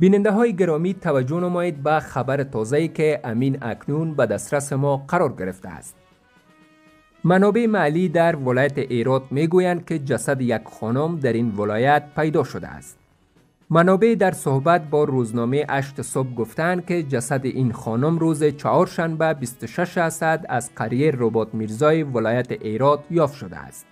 بیننده های گرامی توجه نمایید به خبر تازه که امین اکنون به دسترس ما قرار گرفته است. منابع معلی در ولایت ایرات می گویند که جسد یک خانم در این ولایت پیدا شده است. منابع در صحبت با روزنامه اشت صبح گفتند که جسد این خانم روز چهارشنبه 26 اسد از قریه رباط میرزای ولایت ایرات یافت شده است.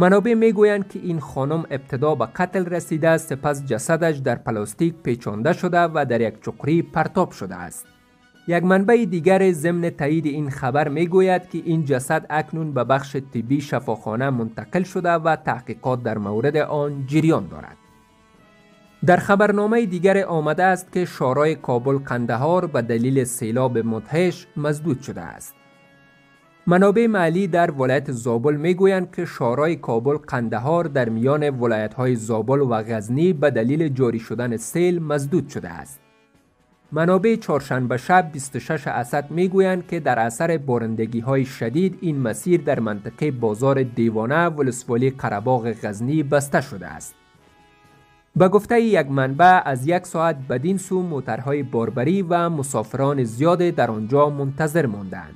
منابع می‌گویند که این خانم ابتدا به قتل رسیده است سپس جسدش در پلاستیک پیچانده شده و در یک چقری پرتاب شده است. یک منبع دیگر ضمن تایید این خبر می‌گوید که این جسد اکنون به بخش طبی شفاخانه منتقل شده و تحقیقات در مورد آن جریان دارد. در خبرنامه دیگر آمده است که شارای کابل قندهار به دلیل سیلاب مدهش مزدود شده است. منابع معلی در ولایت زابل می‌گویند که شارای کابل قندهار در میان ولایت های زابل و غزنی به دلیل جاری شدن سیل مزدود شده است. منابع چهارشنبه شب 26 اسد می‌گویند که در اثر بارندگی های شدید این مسیر در منطقه بازار دیوانه ولسوالی قرباغ غزنی بسته شده است. به گفته یک منبع از یک ساعت بدین سو موترهای باربری و مسافران زیاد در آنجا منتظر ماندند.